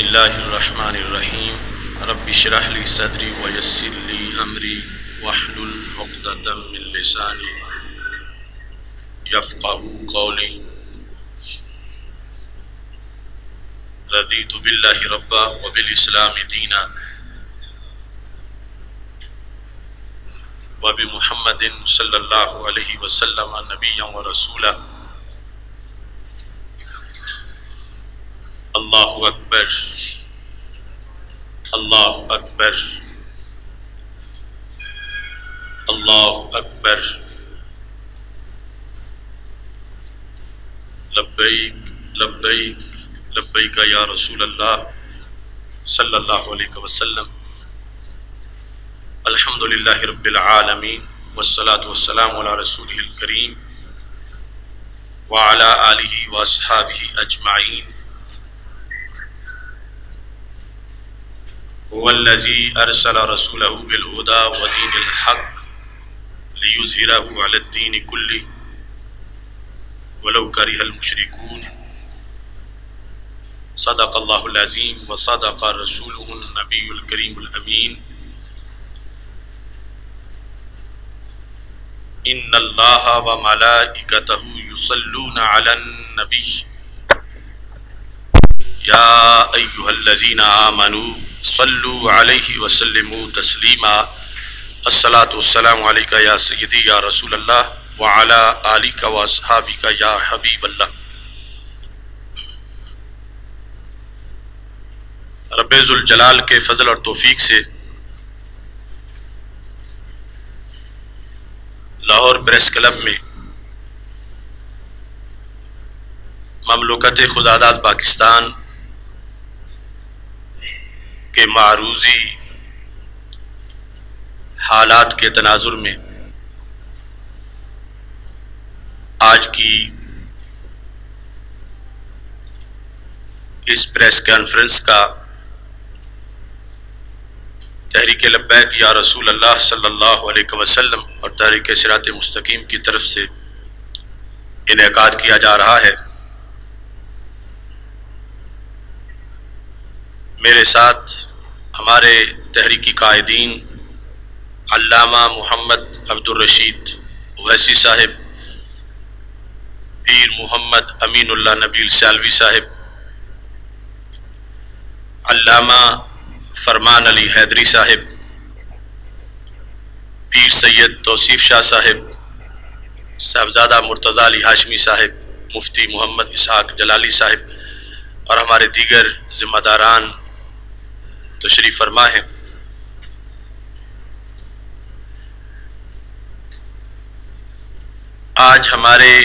الله الرحمن الرحيم رب اشرح لي صدري ويسر لي أمري واحلل عقدة من لساني يفقه قولي رضيت بالله ربا وبالإسلام دينا وبمحمد صلى الله عليه وسلم نبيا ورسولا الله أكبر الله أكبر الله أكبر لبيك لبيك لبيك يا رسول الله صلى الله عليه وسلم۔ الحمد لله رب العالمين والصلاة والسلام على رسوله الكريم وعلى آله وأصحابه أجمعين هو الذي أرسل رسوله بالهدى ودين الحق ليظهره على الدين كله ولو كره المشركون. صدق الله العظيم وصدق رسوله النبي الكريم الأمين. إن الله وملائكته يصلون على النبي. يا أيها الذين آمنوا صلوا عليه وسلموا تسليما الصلاة والسلام عليك يا سيدي يا رسول الله وعلى آلك وأصحابك يا حبيب الله رب ذوالجلال کے فضل اور توفیق سے لاہور پریس کلب میں مملکت خداداد پاکستان کے معروضی حالات کے تناظر میں آج کی اس پریس کانفرنس کا تحریک لبیک یا رسول اللہ صلی اللہ علیہ وسلم اور تحریک سرات مستقیم کی طرف سے انعقاد کیا جا رہا ہے۔ میرے ساتھ ہمارے تحریکی قائدین علامہ محمد عبد الرشید ویسی صاحب، پیر محمد امین اللہ نبیل سیالوی صاحب، علامہ فرمان علی حیدری صاحب، پیر سید توصیف شاہ صاحب، صاحبزادہ مرتضی علی ہاشمی صاحب، مفتی محمد اسحاق جلالی صاحب اور ہمارے دیگر ذمہ داران تشریف فرما ہیں آج ہمارے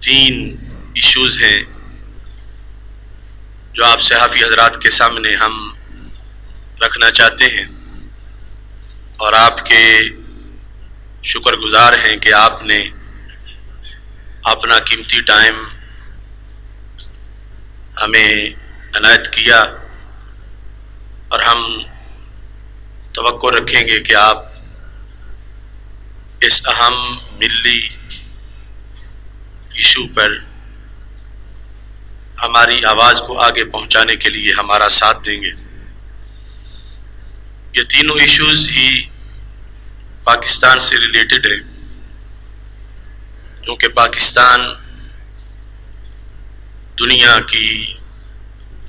تین ایشوز ہیں جو آپ صحافی حضرات کے سامنے ہم رکھنا چاہتے ہیں۔ اور آپ کے شکر گزار ہیں کہ آپ نے اپنا قیمتی ٹائم ہمیں عنایت کیا اور ہم توقع رکھیں گے کہ آپ اس اہم ملی ایشو پر ہماری آواز کو آگے پہنچانے کے لیے ہمارا ساتھ دیں گے۔ یہ تینوں ایشوز ہی پاکستان سے ریلیٹڈ ہے کیونکہ پاکستان دنیا کی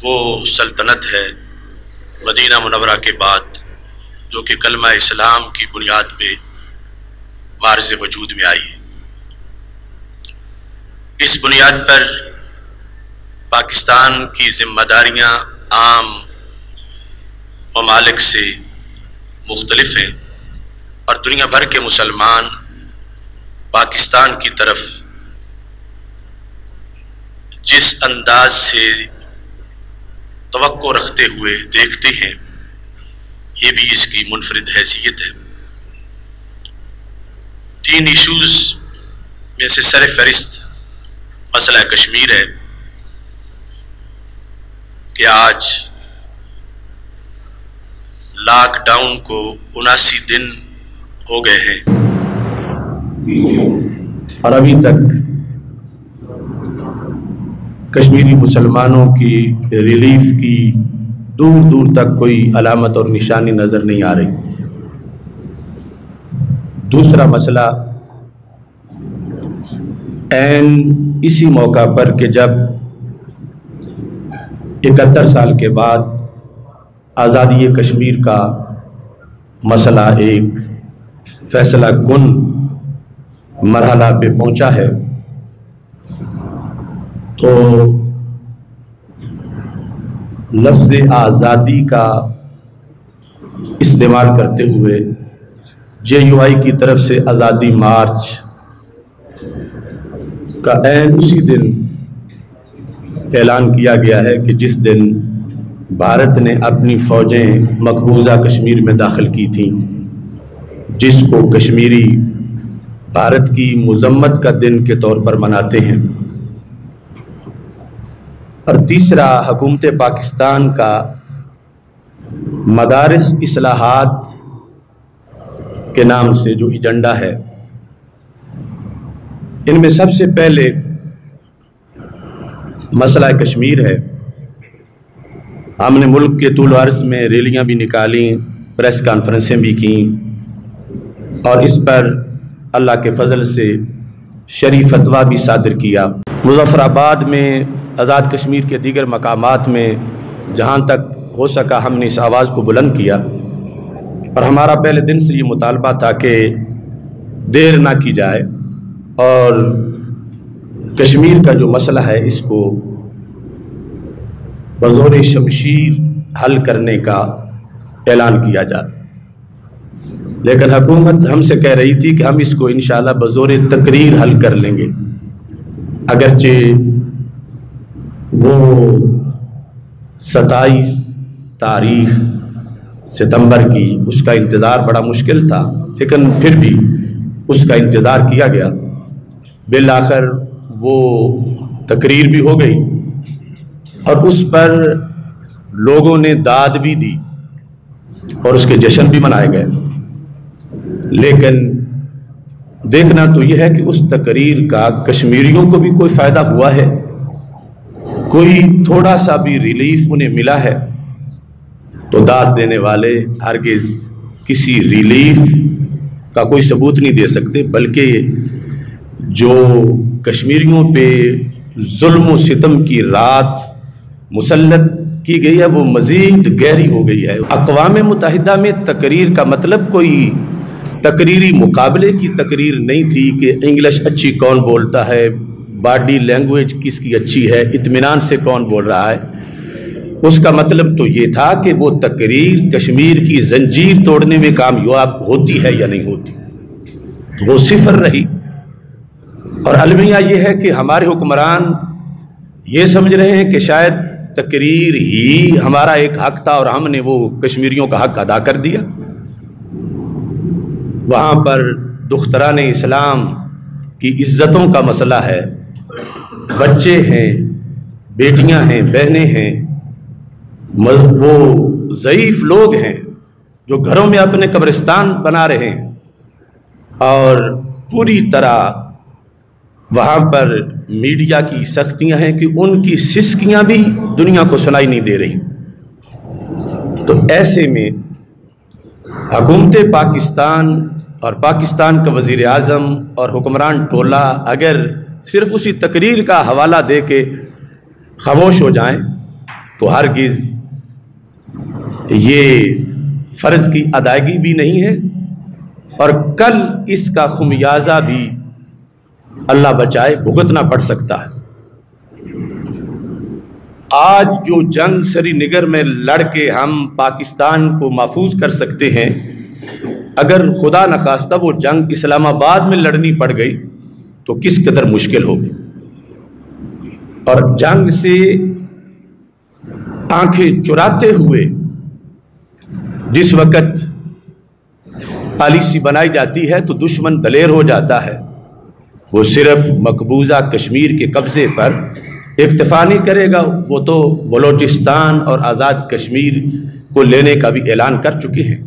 وہ سلطنت ہے مدینہ منورہ کے بعد، جو کہ کلمہ اسلام کی بنیاد پہ مارز وجود میں آئی ہے۔ اس بنیاد پر پاکستان کی ذمہ داریاں عام ممالک سے مختلف ہیں اور دنیا بھر کے مسلمان پاکستان کی طرف جس انداز سے توقع رکھتے ہوئے دیکھتے ہیں۔ یہ بھی اس کی منفرد حیثیت ہے۔ تین ایشوز میں سے سر فہرست مسئلہ کشمیر ہے کہ آج لاک ڈاؤن کو اناسی دن ہو گئے ہیں۔ اور ابھی تک کشمیری مسلمانوں کی ریلیف کی دور دور تک کوئی علامت اور نشانی نظر نہیں آ رہی۔ دوسرا مسئلہ، این اسی موقع پر کہ جب اکہتر سال کے بعد آزادی کشمیر کا مسئلہ ایک فیصلہ کن مرحلہ پہ پہنچا ہے تو لفظ آزادی کا استعمال کرتے ہوئے جے یو آئی کی طرف سے آزادی مارچ کا عین اسی دن اعلان کیا گیا ہے کہ جس دن بھارت نے اپنی فوجیں مقبوضہ کشمیر میں داخل کی تھیں، جس کو کشمیری بھارت کی مذمت کا دن کے طور پر مناتے ہیں۔ اور تیسرا حکومت پاکستان کا مدارس اصلاحات کے نام سے جو ایجنڈا ہے، ان میں سب سے پہلے مسئلہ کشمیر ہے۔ ہم نے ملک کے طول عرض میں ریلیاں بھی نکالیں، پریس کانفرنسیں بھی کیں۔ اور اس پر اللہ کے فضل سے شریف فتویٰ بھی صادر کیا۔ مظفر آباد میں آزاد کشمیر کے دیگر مقامات میں جہاں تک ہو سکا ہم نے اس آواز کو بلند کیا، اور ہمارا پہلے دن سے یہ مطالبہ تھا کہ دیر نہ کی جائے اور کشمیر کا جو مسئلہ ہے اس کو بزور شمشیر حل کرنے کا اعلان کیا جائے۔ لیکن حکومت ہم سے کہہ رہی تھی کہ ہم اس کو انشاءاللہ بزور تقریر حل کر لیں گے، اگرچہ وہ ستائیس تاریخ ستمبر کی اس کا انتظار بڑا مشکل تھا، لیکن پھر بھی اس کا انتظار کیا گیا۔ بالآخر وہ تقریر بھی ہو گئی اور اس پر لوگوں نے داد بھی دی اور اس کے جشن بھی منائے گئے۔ لیکن دیکھنا تو یہ ہے کہ اس تقریر کا کشمیریوں کو بھی کوئی فائدہ ہوا ہے۔ کوئی تھوڑا سا بھی ریلیف انہیں ملا ہے، تو داد دینے والے ہرگز کسی ریلیف کا کوئی ثبوت نہیں دے سکتے، بلکہ جو کشمیریوں پہ ظلم و ستم کی رات مسلط کی گئی ہے، وہ مزید گہری ہو گئی ہے۔ اقوام متحدہ میں تقریر کا مطلب کوئی تقریری مقابلے کی تقریر نہیں تھی کہ انگلش اچھی کون بولتا ہے باڈی لینگویج کس کی اچھی ہے، اطمینان سے کون بول رہا ہے؟ اس کا مطلب تو یہ تھا کہ وہ تقریر کشمیر کی زنجیر توڑنے میں کامیاب ہوتی ہے یا نہیں ہوتی۔ وہ صفر رہی۔ اور المیہ یہ ہے کہ ہمارے حکمران یہ سمجھ رہے ہیں کہ شاید تقریر ہی ہمارا ایک حق تھا اور ہم نے وہ کشمیریوں کا حق ادا کر دیا۔ وہاں پر دختران اسلام کی عزتوں کا مسئلہ ہے۔ بچے ہیں، بیٹیاں ہیں، بہنیں ہیں وہ ضعیف لوگ ہیں جو گھروں میں اپنے قبرستان بنا رہے ہیں۔ اور پوری طرح وہاں پر میڈیا کی سختیاں ہیں کہ ان کی سسکیاں بھی دنیا کو سنائی نہیں دے رہی۔ تو ایسے میں حکومت پاکستان اور پاکستان کا وزیر اعظم اور حکمران ٹولہ اگر صرف اسی تقریر کا حوالہ دے کے خاموش ہو جائیں تو ہرگز یہ فرض کی ادائیگی بھی نہیں ہے اور کل اس کا خمیازہ بھی اللہ بچائے بھگتنا پڑ سکتا ہے۔ آج جو جنگ سری نگر میں لڑ کے ہم پاکستان کو محفوظ کر سکتے ہیں، اگر خدا نخواستہ وہ جنگ اسلام آباد میں لڑنی پڑ گئی تو کس قدر مشکل ہوگی؟ اور جنگ سے آنکھیں چراتے ہوئے جس وقت پالیسی بنائی جاتی ہے تو دشمن دلیر ہو جاتا ہے۔ وہ صرف مقبوضہ کشمیر کے قبضے پر اکتفا نہیں کرے گا، وہ تو بلوچستان اور آزاد کشمیر کو لینے کا بھی اعلان کر چکے ہیں۔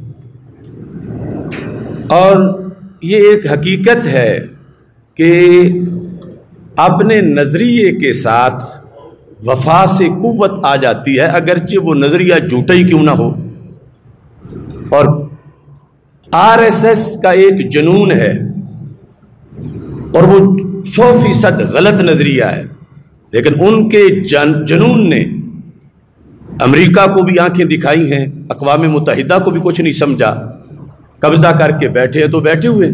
اور یہ ایک حقیقت ہے کہ اپنے نظریے کے ساتھ وفا سے قوت آ جاتی ہے، اگرچہ وہ نظریہ جھوٹا ہی کیوں نہ ہو۔ اور آر ایس ایس کا ایک جنون ہے اور وہ سو فیصد غلط نظریہ ہے۔ لیکن ان کے جنون نے امریکہ کو بھی آنکھیں دکھائی ہیں، اقوام متحدہ کو بھی کچھ نہیں سمجھا۔ قبضہ کر کے بیٹھے تو بیٹھے ہوئے۔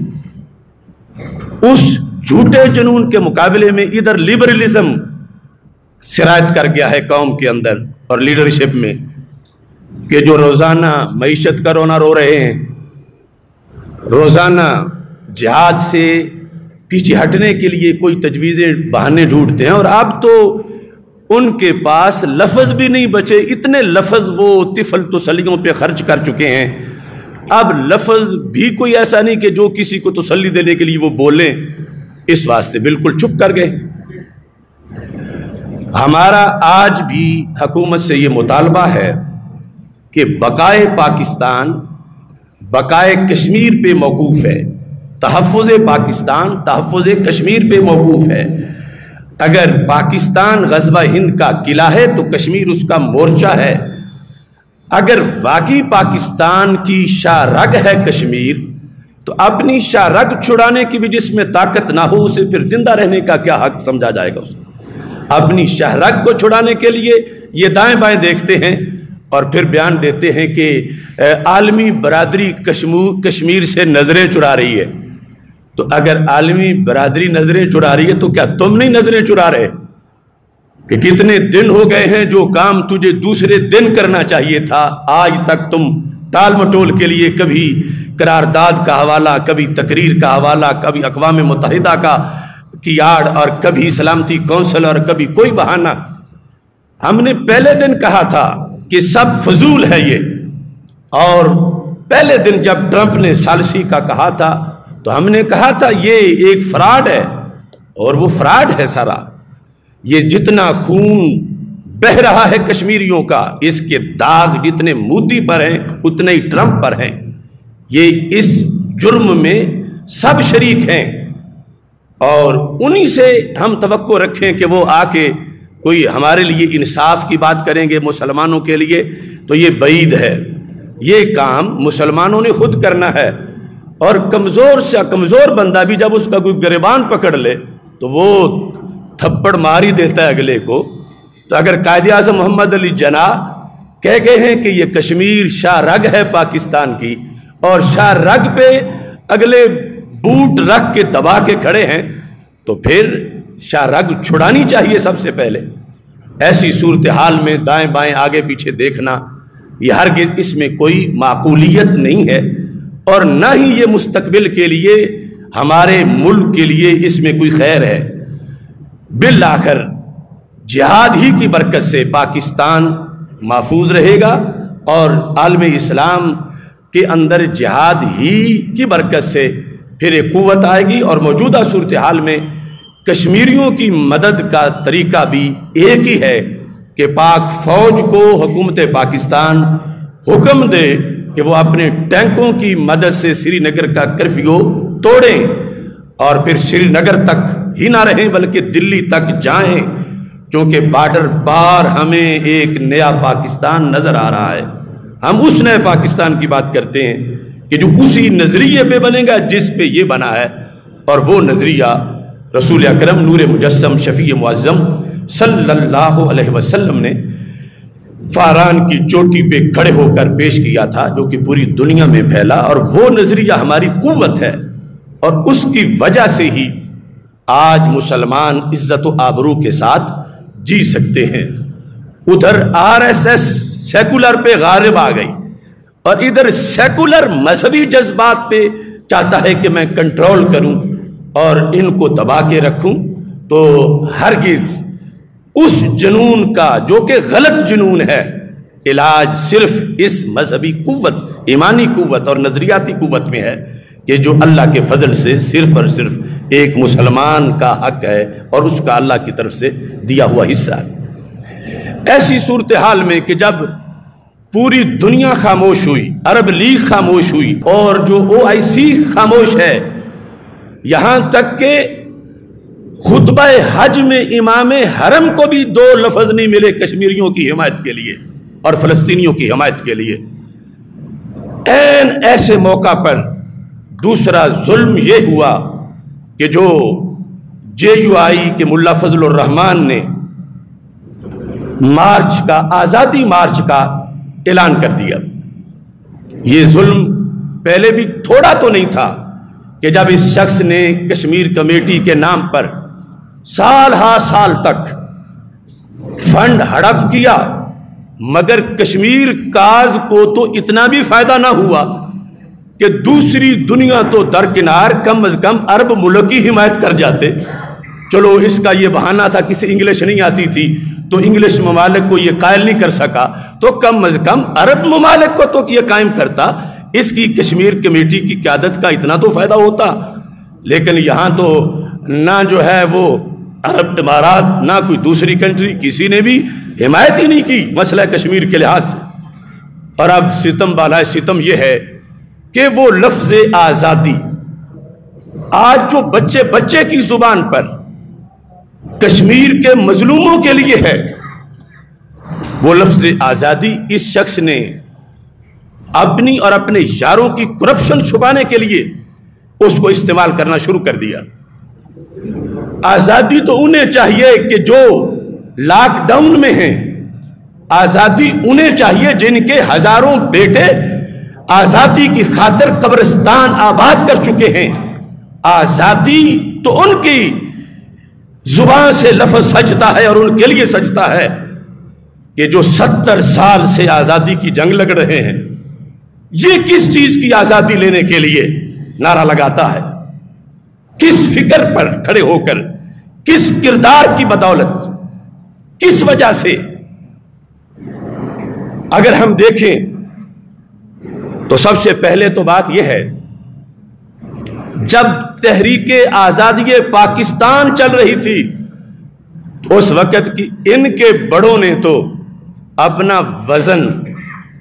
اس جھوٹے جنون کے مقابلے میں ادھر لبرلزم شرائط کر گیا ہے قوم کے اندر اور لیڈرشپ میں کہ جو روزانہ معیشت کا رونا رو رہے ہیں، روزانہ جہاد سے پیچھے ہٹنے کے لیے کوئی تجویزیں بہانے ڈھونڈتے ہیں اور اب تو ان کے پاس لفظ بھی نہیں بچے، اتنے لفظ وہ طفل تسلیوں پہ خرچ کر چکے ہیں۔ اب لفظ بھی کوئی ایسا نہیں کہ جو کسی کو تسلی دینے کے لیے وہ بولیں۔ اس واسطے بالکل چپ کر گئے۔ ہمارا آج بھی حکومت سے یہ مطالبہ ہے کہ بقائے پاکستان، بقائے کشمیر پہ موقوف ہے۔ تحفظ پاکستان، تحفظ کشمیر پہ موقوف ہے۔ اگر پاکستان غزوہ ہند کا قلعہ ہے تو کشمیر اس کا مورچہ ہے۔ اگر واقعی پاکستان کی شاہ رگ ہے کشمیر تو اپنی شاہ رگ چھڑانے کی بھی جس میں طاقت نہ ہو، اسے پھر زندہ رہنے کا کیا حق سمجھا جائے گا اپنی شاہ رگ کو چھڑانے کے لیے یہ دائیں بائیں دیکھتے ہیں اور پھر بیان دیتے ہیں کہ عالمی برادری کشمیر سے نظریں چرا رہی ہے۔ تو اگر عالمی برادری نظریں چرا رہی ہے تو کیا تم نہیں نظریں چرا رہے؟ کہ کتنے دن ہو گئے ہیں جو کام تجھے دوسرے دن کرنا چاہیے تھا، آج تک تم ٹال مٹول کے لیے کبھی قرارداد کا حوالہ، کبھی تقریر کا حوالہ، کبھی اقوام متحدہ کا کی آڑ اور کبھی سلامتی کونسل اور کبھی کوئی بہانہ۔ ہم نے پہلے دن کہا تھا کہ سب فضول ہے یہ۔ اور پہلے دن جب ٹرمپ نے سالسی کا کہا تھا، تو ہم نے کہا تھا یہ ایک فراڈ ہے۔ اور وہ فراڈ ہے سارا۔ یہ جتنا خون بہ رہا ہے کشمیریوں کا، اس کے داغ جتنے مودی پر ہیں، اتنے ہی ٹرمپ پر ہیں۔ یہ اس جرم میں سب شریک ہیں اور انہی سے ہم توقع رکھیں کہ وہ آ کے کوئی ہمارے لیے انصاف کی بات کریں گے مسلمانوں کے لیے، تو یہ بعید ہے۔ یہ کام مسلمانوں نے خود کرنا ہے۔ اور کمزور سے کمزور بندہ بھی جب اس کا کوئی گریبان پکڑ لے، تو وہ تھپڑ مار ہی دیتا ہے اگلے کو۔ تو اگر قائد اعظم محمد علی جناح کہہ گئے ہیں کہ یہ کشمیر شاہ رگ ہے پاکستان کی اور شاہ رگ پہ اگلے بوٹ رکھ کے دبا کے کھڑے ہیں، تو پھر شاہ رگ چھڑانی چاہیے سب سے پہلے۔ ایسی صورتحال میں دائیں بائیں آگے پیچھے دیکھنا، یہ ہرگز اس میں کوئی معقولیت نہیں ہے۔ اور نہ ہی یہ مستقبل کے لیے، ہمارے ملک کے لیے اس میں کوئی خیر ہے۔ بالآخر، جہاد ہی کی برکت سے پاکستان محفوظ رہے گا اور عالم اسلام کے اندر جہاد ہی کی برکت سے پھر ایک قوت آئے گی اور موجودہ صورتحال میں کشمیریوں کی مدد کا طریقہ بھی ایک ہی ہے کہ پاک فوج کو حکومت پاکستان حکم دے کہ وہ اپنے ٹینکوں کی مدد سے سری نگر کا کرفیو توڑیں اور پھر سری نگر تک ہی نہ رہیں بلکہ دلی تک جائیں کیونکہ بارڈر بار ہمیں ایک نیا پاکستان نظر آ رہا ہے۔ ہم اس نئے پاکستان کی بات کرتے ہیں کہ جو اسی نظریے پہ بنے گا جس پہ یہ بنا ہے اور وہ نظریہ رسول اکرم نور مجسم شفیع معظم صلی اللہ علیہ وسلم نے فاران کی چوٹی پہ کھڑے ہو کر پیش کیا تھا جو کہ پوری دنیا میں پھیلا اور وہ نظریہ ہماری قوت ہے اور اس کی وجہ سے ہی آج مسلمان عزت و آبرو کے ساتھ جی سکتے ہیں۔ ادھر آر ایس ایس سیکولر پہ غالب آ گئی اور ادھر سیکولر مذہبی جذبات پہ چاہتا ہے کہ میں کنٹرول کروں اور ان کو دبا کے رکھوں تو ہرگز اس جنون کا جو کہ غلط جنون ہے، علاج صرف اس مذہبی قوت، ایمانی قوت اور نظریاتی قوت میں ہے کہ جو اللہ کے فضل سے صرف اور صرف ایک مسلمان کا حق ہے اور اس کا اللہ کی طرف سے دیا ہوا حصہ ہے۔ ایسی صورتحال میں کہ جب پوری دنیا خاموش ہوئی، عرب لیگ خاموش ہوئی اور جو او آئی سی خاموش ہے، یہاں تک کہ خطبہ حج میں امام حرم کو بھی دو لفظ نہیں ملے کشمیریوں کی حمایت کے لیے اور فلسطینیوں کی حمایت کے لیے۔ این ایسے موقع پر دوسرا ظلم یہ ہوا کہ جو جے یو آئی کے ملا فضل الرحمان نے مارچ کا، آزادی مارچ کا اعلان کر دیا۔ یہ ظلم پہلے بھی تھوڑا تو نہیں تھا کہ جب اس شخص نے کشمیر کمیٹی کے نام پر سال ہا سال تک فنڈ ہڑپ کیا، مگر کشمیر کاز کو تو اتنا بھی فائدہ نہ ہوا کہ دوسری دنیا تو درکنار کم از کم عرب ملک کی حمایت کر جاتے۔ چلو اس کا یہ بہانہ تھا، کسی انگلش نہیں آتی تھی، تو انگلش ممالک کو یہ قائل نہیں کر سکا۔ تو کم از کم عرب ممالک کو تو یہ قائم کرتا۔ اس کی کشمیر کمیٹی کی قیادت کا اتنا تو فائدہ ہوتا۔ لیکن یہاں تو نہ جو ہے وہ عرب امارات، نہ کوئی دوسری کنٹری، کسی نے بھی حمایت ہی نہیں کی مسئلہ کشمیر کے لحاظ سے۔ اور اب ستم بالا ستم یہ ہے کہ وہ لفظ آزادی، آج جو بچے بچے کی زبان پر کشمیر کے مظلوموں کے لیے ہے۔ وہ لفظ آزادی اس شخص نے اپنی اور اپنے یاروں کی کرپشن چھپانے کے لیے اس کو استعمال کرنا شروع کر دیا۔ آزادی تو انہیں چاہیے کہ جو لاک ڈاؤن میں ہیں، آزادی انہیں چاہیے جن کے ہزاروں بیٹے آزادی کی خاطر قبرستان آباد کر چکے ہیں۔ آزادی تو ان کی زبان سے لفظ سجتا ہے اور ان کے لیے سجتا ہے کہ جو ستر سال سے آزادی کی جنگ لگ رہے ہیں، یہ کس چیز کی آزادی لینے کے لیے نعرہ لگاتا ہے؟ کس فکر پر کھڑے ہو کر، کس کردار کی بدولت، کس وجہ سے؟ اگر ہم دیکھیں تو سب سے پہلے تو بات یہ ہے جب تحریک آزادی پاکستان چل رہی تھی، اس وقت کی ان کے بڑوں نے تو اپنا وزن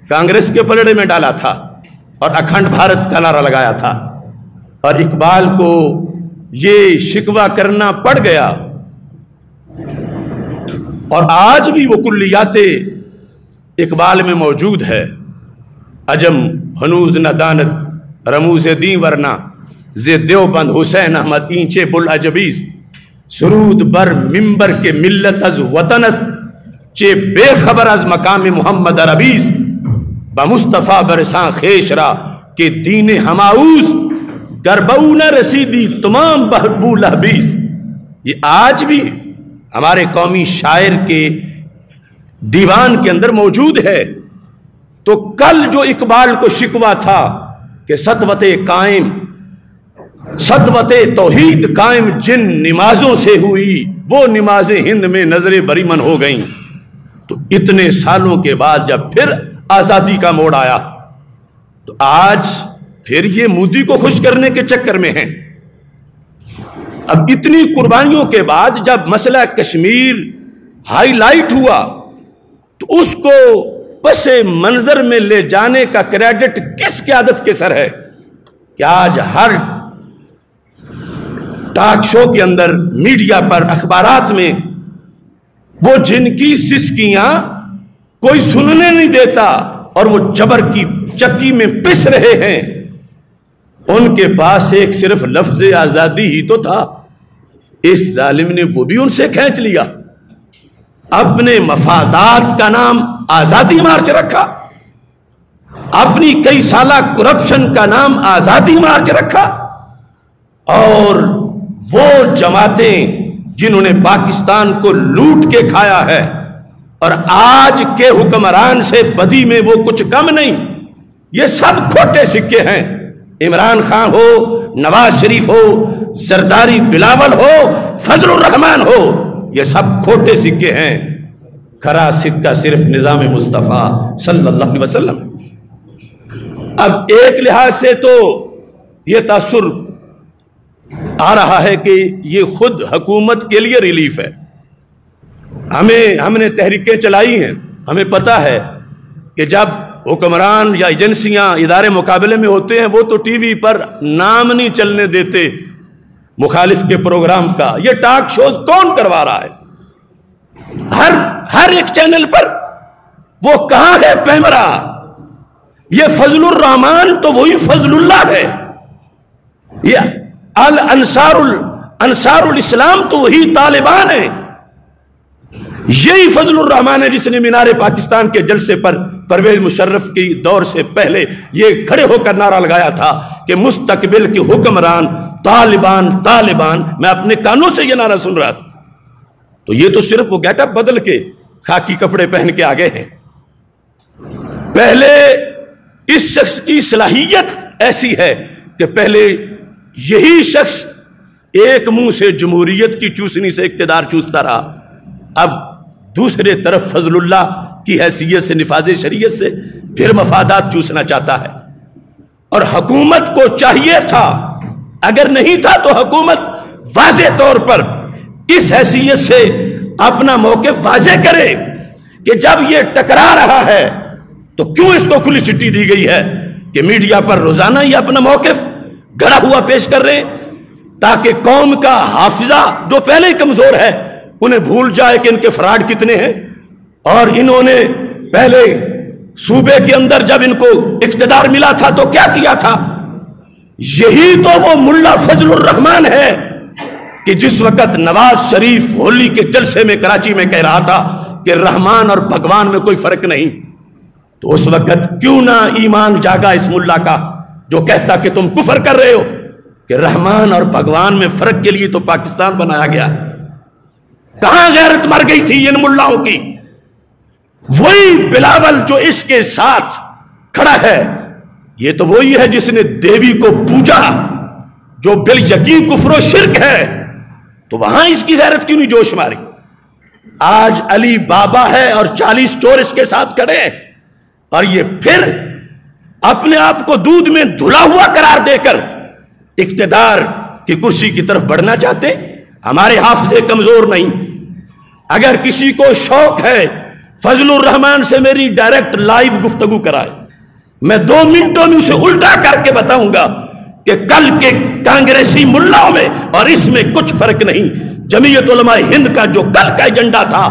کانگریس کے پلڑے میں ڈالا تھا اور اکھنڈ بھارت کا نعرہ لگایا تھا۔ اور اقبال کو یہ شکوہ کرنا پڑ گیا۔ اور آج بھی وہ کلیات اقبال میں موجود ہے۔ اجم ہنوز نہ دانت، رموز دین ورنہ۔ زی دیوبند حسین احمد اینچے بل اجبیز سرود بر ممبر کے ملت از وطنس چے بے خبر از مقام محمد عربیز۔ بمصطفیٰ برسان خیشرا کہ دین ہماؤز گربو نہ رسیدی تمام بحبو لحبیز یہ آج بھی ہمارے قومی شاعر کے دیوان کے اندر موجود ہے۔ تو کل جو اقبال کو شکوا تھا کہ ستوت قائم ستوت توحید قائم جن نمازوں سے ہوئی، وہ نمازیں ہند میں نظر بریمن ہو گئیں۔ تو اتنے سالوں کے بعد جب پھر آزادی کا موڑ آیا، تو آج پھر یہ مودی کو خوش کرنے کے چکر میں ہیں۔ اب اتنی قربانیوں کے بعد جب مسئلہ کشمیر ہائی لائٹ ہوا، تو اس کو پس منظر میں لے جانے کا کریڈٹ کس قیادت کے سر ہے؟ کہ آج ہر ٹاک شو کے اندر میڈیا پر اخبارات میں وہ جن کی سسکیاں کوئی سننے نہیں دیتا اور وہ جبر کی چکی میں پس رہے ہیں، ان کے پاس ایک صرف لفظ آزادی ہی تو تھا۔ اس ظالم نے وہ بھی ان سے کھینچ لیا۔ اپنے مفادات کا نام آزادی مارچ رکھا۔ اپنی کئی سالہ کرپشن کا نام آزادی مارچ رکھا۔ اور وہ جماعتیں جنہوں نے پاکستان کو لوٹ کے کھایا ہے اور آج کے حکمران سے بدی میں وہ کچھ کم نہیں، یہ سب کھوٹے سکے ہیں۔ عمران خان ہو، نواز شریف ہو زرداری بلاول ہو، فضل الرحمان ہو، یہ سب کھوٹے سکے ہیں۔ کھرا سکہ صرف نظام مصطفیٰ صلی اللہ علیہ وسلم۔ اب ایک لحاظ سے تو یہ تاثر آ رہا ہے کہ یہ خود حکومت کے لیے ریلیف ہے۔ ہمیں، ہم نے تحریکیں چلائی ہیں۔ ہمیں پتا ہے کہ جب حکمران یا ایجنسیاں ادارے مقابلے میں ہوتے ہیں، وہ تو ٹی وی پر نام نہیں چلنے دیتے مخالف کے پروگرام کا۔ یہ ٹاک شوز کون کروا رہا ہے؟ ہر ہر ایک چینل پر۔ وہ کہاں ہے پیمرا؟ یہ فضل الرحمان تو وہی فضل اللہ ہے۔ یہ الانصار انصار الاسلام تو وہی طالبان ہے یہی فضل الرحمان ہے جس نے مینار پاکستان کے جلسے پر پرویز مشرف کی دور سے پہلے یہ کھڑے ہو کر نعرہ لگایا تھا کہ مستقبل کے حکمران طالبان طالبان۔ میں اپنے کانوں سے یہ نعرہ سن رہا تھا۔ تو یہ تو صرف وہ گیٹ اپ بدل کے خاکی کپڑے پہن کے آگے ہیں۔ پہلے اس شخص کی صلاحیت ایسی ہے کہ پہلے یہی شخص ایک منہ سے جمہوریت کی چوسنی سے اقتدار چوستا رہا۔ اب دوسرے طرف فضل اللہ کی حیثیت سے، نفاذ شریعت سے پھر مفادات چوسنا چاہتا ہے۔ اور حکومت کو چاہیے تھا، اگر نہیں تھا تو حکومت واضح طور پر اس حیثیت سے اپنا موقف واضح کرے کہ جب یہ ٹکرا رہا ہے تو کیوں اس کو کھلی چٹی دی گئی ہے کہ میڈیا پر روزانہ یہ اپنا موقف گڑا ہوا پیش کر رہے تاکہ قوم کا حافظہ جو پہلے ہی کمزور ہے انہیں بھول جائے کہ ان کے فراڈ کتنے ہیں۔ اور انہوں نے پہلے صوبے کے اندر جب ان کو اقتدار ملا تھا تو کیا کیا تھا؟ یہی تو وہ ملا فضل الرحمان ہے کہ جس وقت نواز شریف ہولی کے جلسے میں کراچی میں کہہ رہا تھا کہ رحمان اور بھگوان میں کوئی فرق نہیں، تو اس وقت کیوں نہ ایمان جاگا اس ملا کا؟ جو کہتا کہ تم کفر کر رہے ہو کہ رحمان اور بھگوان میں فرق کے لیے تو پاکستان بنایا گیا۔ کہاں غیرت مر گئی تھی ان ملاؤں کی؟ وہی بلاول جو اس کے ساتھ کھڑا ہے، یہ تو وہی ہے جس نے دیوی کو پوجا، جو بل یقین کفر و شرک ہے۔ تو وہاں اس کی غیرت کیوں نہیں جوش ماری؟ آج علی بابا ہے اور چالیس چور اس کے ساتھ کھڑے اور یہ پھر اپنے آپ کو دودھ میں دھلا ہوا قرار دے کر اقتدار کی کرسی کی طرف بڑھنا چاہتے، ہمارے حافظے کمزور نہیں۔ اگر کسی کو شوق ہے، فضل الرحمان سے میری ڈائریکٹ لائیو گفتگو کرائے۔ میں دو منٹوں میں اسے الٹا کر کے بتاؤں گا کہ کل کے کانگریسی ملاؤں میں اور اس میں کچھ فرق نہیں۔ جمعیت علماء ہند کا جو کل کا ایجنڈا تھا،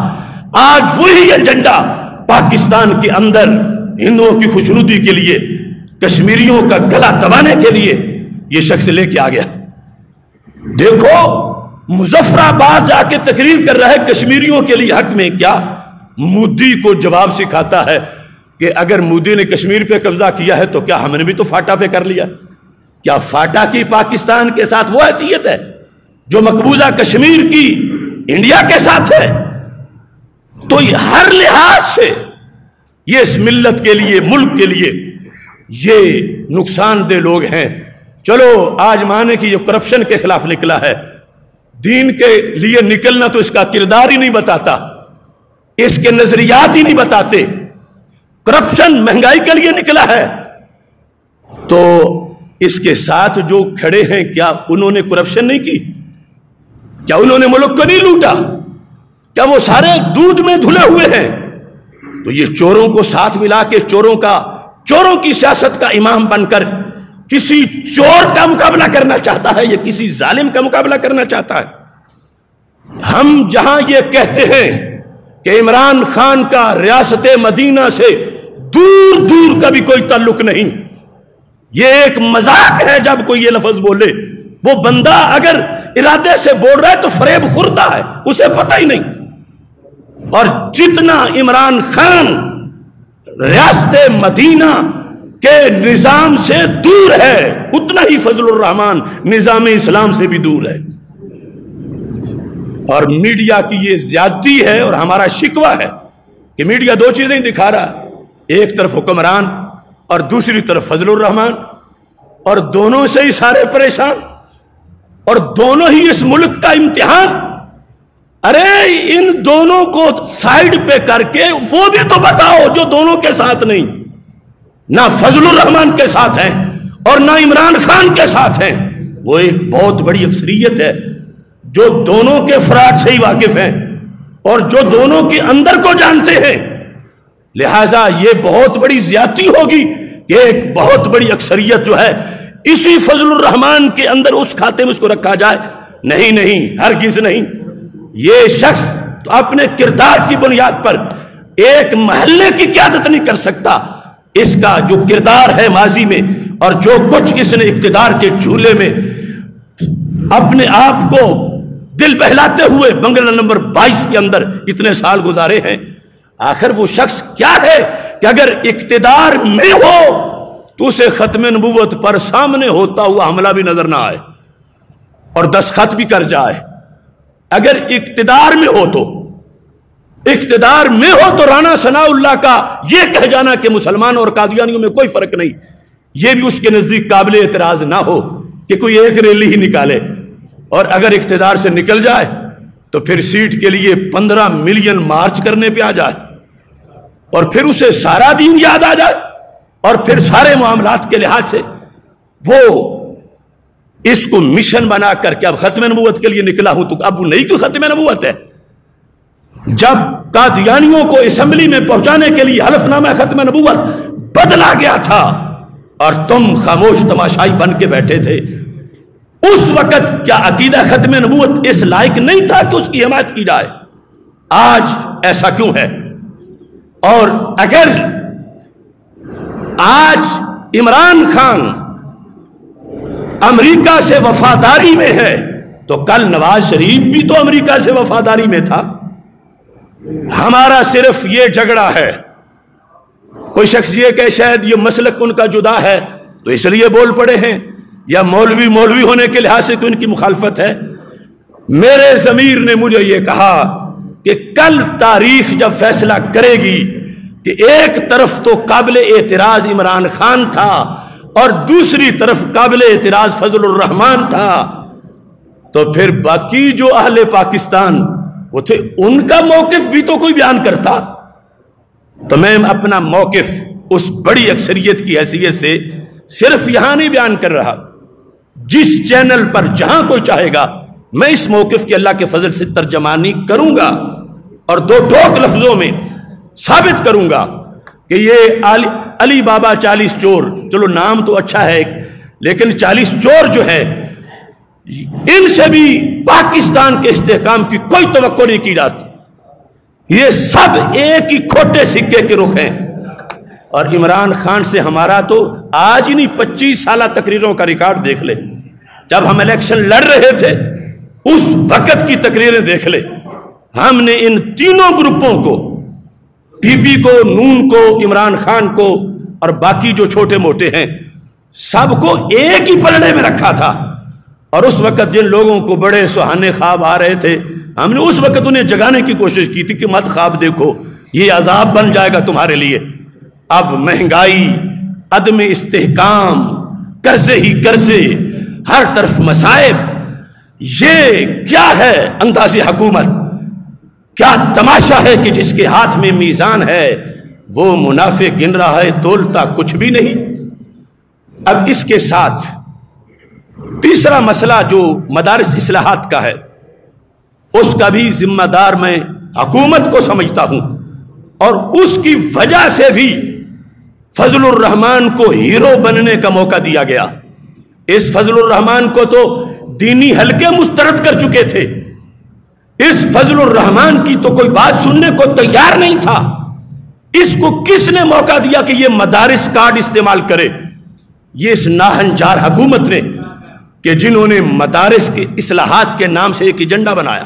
آج وہی ایجنڈا پاکستان کے اندر ہندوؤں کی خوشنودی کے لیے کشمیریوں کا گلا دبانے کے لیے یہ شخص لے کے آ گیا۔ دیکھو مظفر آباد جا کے تقریر کر رہا ہے کشمیریوں کے لیے حق میں۔ کیا مودی کو جواب سکھاتا ہے کہ اگر مودی نے کشمیر پہ قبضہ کیا ہے تو کیا ہم نے بھی تو فاٹا پہ کر لیا؟ کیا فاٹا کی پاکستان کے ساتھ وہ حیثیت ہے جو مقبوضہ کشمیر کی انڈیا کے ساتھ ہے؟ تو ہر لحاظ سے یہ اس ملت کے لیے، ملک کے لیے یہ نقصان دہ لوگ ہیں۔ چلو، آج مانے کی یہ کرپشن کے خلاف نکلا ہے۔ دین کے لیے نکلنا تو اس کا کردار ہی نہیں بتاتا۔ اس کے نظریات ہی نہیں بتاتے۔ کرپشن مہنگائی کے لیے نکلا ہے۔ تو اس کے ساتھ جو کھڑے ہیں، کیا انہوں نے کرپشن نہیں کی؟ کیا انہوں نے ملک کو نہیں لوٹا؟ کیا وہ سارے دودھ میں دھلے ہوئے ہیں؟ تو یہ چوروں کو ساتھ ملا کے، چوروں کا چوروں کی سیاست کا امام بن کر کسی چور کا مقابلہ کرنا چاہتا ہے یا کسی ظالم کا مقابلہ کرنا چاہتا ہے۔ ہم جہاں یہ کہتے ہیں کہ عمران خان کا ریاست مدینہ سے دور دور کا بھی کوئی تعلق نہیں۔ یہ ایک مذاق ہے جب کوئی یہ لفظ بولے۔ وہ بندہ اگر ارادے سے بول رہا ہے تو فریب خورتا ہے، اسے پتہ ہی نہیں۔ اور جتنا عمران خان ریاست مدینہ کہ نظام سے دور ہے، اتنا ہی فضل الرحمان نظام اسلام سے بھی دور ہے۔ اور میڈیا کی یہ زیادتی ہے اور ہمارا شکوہ ہے کہ میڈیا دو چیزیں دکھا رہا ایک طرف حکمران اور دوسری طرف فضل الرحمان اور دونوں سے ہی سارے پریشان، اور دونوں ہی اس ملک کا امتحان۔ ارے، ان دونوں کو سائڈ پہ کر کے وہ بھی تو بتاؤ جو دونوں کے ساتھ نہیں۔ نہ فضل الرحمان کے ساتھ ہیں اور نہ عمران خان کے ساتھ ہیں۔ وہ ایک بہت بڑی اکثریت ہے جو دونوں کے فراڈ سے ہی واقف ہیں اور جو دونوں کے اندر کو جانتے ہیں۔ لہذا یہ بہت بڑی زیادتی ہوگی کہ ایک بہت بڑی اکثریت جو ہے، اسی فضل الرحمان کے اندر اس کھاتے میں اس کو رکھا جائے۔ نہیں نہیں، ہرگز نہیں۔ یہ شخص تو اپنے کردار کی بنیاد پر ایک محلے کی قیادت نہیں کر سکتا۔ اس کا جو کردار ہے ماضی میں اور جو کچھ اس نے اقتدار کے جھولے میں اپنے آپ کو دل بہلاتے ہوئے بنگلہ نمبر بائیس کے اندر اتنے سال گزارے ہیں، آخر وہ شخص کیا ہے کہ اگر اقتدار میں ہو تو اسے ختم نبوت پر سامنے ہوتا ہوا حملہ بھی نظر نہ آئے اور دستخط بھی کر جائے۔ اگر اقتدار میں ہو تو، اقتدار میں ہو تو رانا ثناء اللہ کا یہ کہہ جانا کہ مسلمان اور قادیانیوں میں کوئی فرق نہیں۔ یہ بھی اس کے نزدیک قابل اعتراض نہ ہو کہ کوئی ایک ریلی ہی نکالے۔ اور اگر اقتدار سے نکل جائے تو پھر سیٹ کے لیے پندرہ ملین مارچ کرنے پہ آ جائے۔ اور پھر اسے سارا دین یاد آ جائے۔ اور پھر سارے معاملات کے لحاظ سے وہ اس کو مشن بنا کر کے اب ختم نبوت کے لیے نکلا ہوں تو اب وہ نہیں کیوں ختم نبوت ہے۔ جب قادیانیوں کو اسمبلی میں پہنچانے کے لیے حلف نامہ ختم نبوت بدلا گیا تھا اور تم خاموش تماشائی بن کے بیٹھے تھے، اس وقت کیا عقیدہ ختم نبوت اس لائق نہیں تھا کہ اس کی حمایت کی جائے؟ آج ایسا کیوں ہے؟ اور اگر آج عمران خان امریکہ سے وفاداری میں ہے۔ تو کل نواز شریف بھی تو امریکہ سے وفاداری میں تھا۔ ہمارا صرف یہ جھگڑا ہے۔ کوئی شخص یہ کہ شاید یہ مسلک ان کا جدا ہے، تو اس لیے بول پڑے ہیں۔ یا مولوی مولوی ہونے کے لحاظ سے ان کی مخالفت ہے۔ میرے ضمیر نے مجھے یہ کہا کہ کل تاریخ جب فیصلہ کرے گی کہ ایک طرف تو قابل اعتراض عمران خان تھا اور دوسری طرف قابل اعتراض فضل الرحمان تھا۔ تو پھر باقی جو اہل پاکستان وہ تھے، ان کا موقف بھی تو کوئی بیان کرتا۔ تو میں اپنا موقف اس بڑی اکثریت کی حیثیت سے صرف یہاں نہیں بیان کر رہا، جس چینل پر جہاں کوئی چاہے گا، میں اس موقف کے اللہ کے فضل سے ترجمانی کروں گا اور دو ٹوک لفظوں میں ثابت کروں گا۔ کہ یہ علی بابا چالیس چور، چلو نام تو اچھا ہے لیکن چالیس چور جو ہے، ان سے بھی پاکستان کے استحکام کی کوئی توقع نہیں کی جاتی یہ سب ایک ہی کھوٹے سکے کے رخ ہیں۔ اور عمران خان سے ہمارا تو آج ہی نہیں، پچیس سالہ تقریروں کا ریکارڈ دیکھ لے۔ جب ہم الیکشن لڑ رہے تھے، اس وقت کی تقریریں دیکھ لے۔ ہم نے ان تینوں گروپوں کو پی پی کو، نون کو، عمران خان کو اور باقی جو چھوٹے موٹے ہیں، سب کو ایک ہی پلڑے میں رکھا تھا۔ اور اس وقت جن لوگوں کو بڑے سہانے خواب آ رہے تھے، ہم نے اس وقت انہیں جگانے کی کوشش کی تھی کہ مت خواب دیکھو، یہ عذاب بن جائے گا تمہارے لیے۔ اب مہنگائی، عدم استحکام، قرضے ہی قرضے، ہر طرف مسائب یہ کیا ہے انداز حکومت؟ کیا تماشا ہے کہ جس کے ہاتھ میں میزان ہے، وہ منافع گن رہا ہے، تولتا کچھ بھی نہیں۔ اب اس کے ساتھ تیسرا مسئلہ جو مدارس اصلاحات کا ہے، اس کا بھی ذمہ دار میں حکومت کو سمجھتا ہوں۔ اور اس کی وجہ سے بھی فضل الرحمان کو ہیرو بننے کا موقع دیا گیا۔ اس فضل الرحمان کو تو دینی حلقے مسترد کر چکے تھے۔ اس فضل الرحمان کی تو کوئی بات سننے کو تیار نہیں تھا۔ اس کو کس نے موقع دیا کہ یہ مدارس کارڈ استعمال کرے؟ یہ اس ناہنجار حکومت نے کہ جنہوں نے مدارس کے اصلاحات کے نام سے ایک ایجنڈا بنایا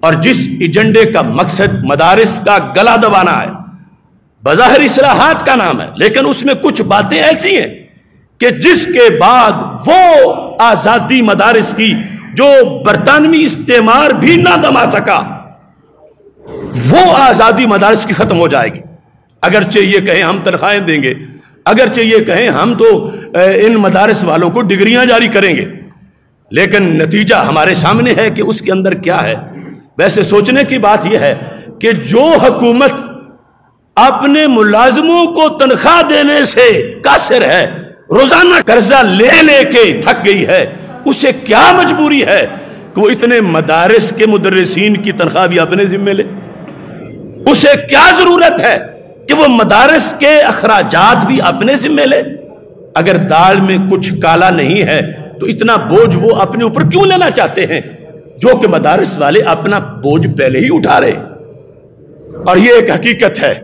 اور جس ایجنڈے کا مقصد مدارس کا گلا دبانا ہے۔ بظاہر اصلاحات کا نام ہے، لیکن اس میں کچھ باتیں ایسی ہیں کہ جس کے بعد وہ آزادی مدارس کی جو برطانوی استعمار بھی نہ دما سکا، وہ آزادی مدارس کی ختم ہو جائے گی۔ اگرچہ یہ کہیں ہم تنخواہیں دیں گے، اگرچہ یہ کہیں ہم تو ان مدارس والوں کو ڈگریاں جاری کریں گے۔ لیکن نتیجہ ہمارے سامنے ہے کہ اس کے اندر کیا ہے۔ ویسے سوچنے کی بات یہ ہے کہ جو حکومت اپنے ملازموں کو تنخواہ دینے سے قاصر ہے، روزانہ قرضہ لے لے کے تھک گئی ہے اسے کیا مجبوری ہے کہ وہ اتنے مدارس کے مدرسین کی تنخواہ بھی اپنے ذمے لے؟ اسے کیا ضرورت ہے کہ وہ مدارس کے اخراجات بھی اپنے ذمے لے؟ اگر دال میں کچھ کالا نہیں ہے تو اتنا بوجھ وہ اپنے اوپر کیوں لینا چاہتے ہیں؟ جو کہ مدارس والے اپنا بوجھ پہلے ہی اٹھا رہے۔ اور یہ ایک حقیقت ہے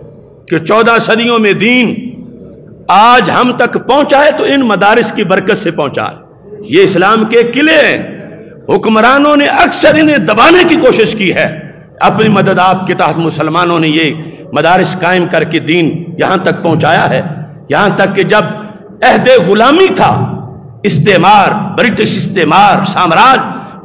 کہ چودہ صدیوں میں دین آج ہم تک پہنچا ہے تو ان مدارس کی برکت سے پہنچا ہے۔ یہ اسلام کے قلعے ہیں۔ حکمرانوں نے اکثر انہیں دبانے کی کوشش کی ہے۔ اپنی مدد آپ کے تحت مسلمانوں نے یہ مدارس قائم کر کے دین یہاں تک پہنچایا ہے۔ یہاں تک کہ جب عہد غلامی تھا، استعمار، برٹش استعمار، سامراج،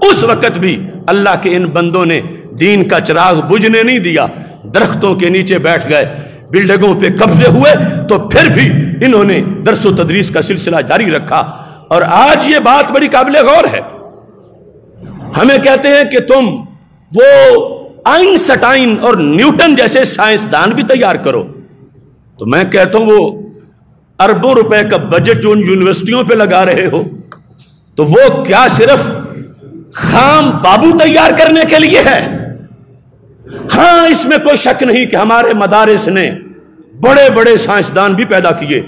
اس وقت بھی اللہ کے ان بندوں نے دین کا چراغ بجھنے نہیں دیا۔ درختوں کے نیچے بیٹھ گئے، بلڈنگوں پہ قبضے ہوئے، تو پھر بھی انہوں نے درس و تدریس کا سلسلہ جاری رکھا۔ اور آج یہ بات بڑی قابل غور ہے۔ ہمیں کہتے ہیں کہ تم وہ آئنسٹائن اور نیوٹن جیسے سائنسدان بھی تیار کرو۔ تو میں کہتا ہوں وہ اربوں روپے کا بجٹ جو ان یونیورسٹیوں پہ لگا رہے ہو، تو وہ کیا صرف خام بابو تیار کرنے کے لیے ہے؟ ہاں اس میں کوئی شک نہیں کہ ہمارے مدارس نے بڑے بڑے سائنسدان بھی پیدا کیے۔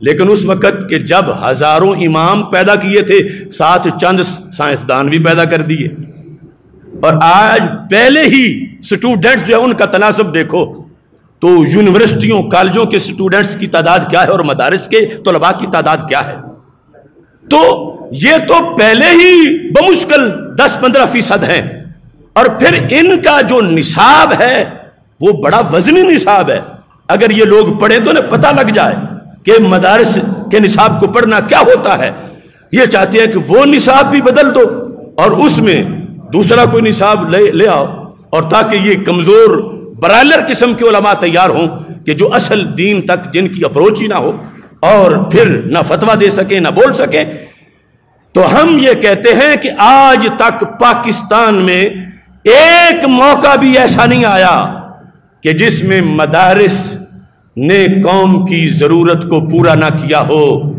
لیکن اس وقت کہ جب ہزاروں امام پیدا کیے تھے، ساتھ چند سائنسدان بھی پیدا کر دیے۔ اور آج پہلے ہی سٹوڈنٹ جو ہے ان کا تناسب دیکھو۔ تو یونیورسٹیوں، کالجوں کے سٹوڈنٹس کی تعداد کیا ہے اور مدارس کے طلباء کی تعداد کیا ہے؟ تو یہ تو پہلے ہی بمشکل دس پندرہ فیصد ہیں۔ اور پھر ان کا جو نصاب ہے، وہ بڑا وزنی نصاب ہے۔ اگر یہ لوگ پڑھیں تو انہیں پتہ لگ جائے۔ کہ مدارس کے نصاب کو پڑھنا کیا ہوتا ہے؟ یہ چاہتے ہیں کہ وہ نصاب بھی بدل دو اور اس میں دوسرا کوئی نصاب لے لے آؤ اور تاکہ یہ کمزور برائلر قسم کے علماء تیار ہوں کہ جو اصل دین تک جن کی اپروچ ہی نہ ہو اور پھر نہ فتوا دے سکیں، نہ بول سکیں۔ تو ہم یہ کہتے ہیں کہ آج تک پاکستان میں ایک موقع بھی ایسا نہیں آیا کہ جس میں مدارس نے قوم کی ضرورت کو پورا نہ کیا ہو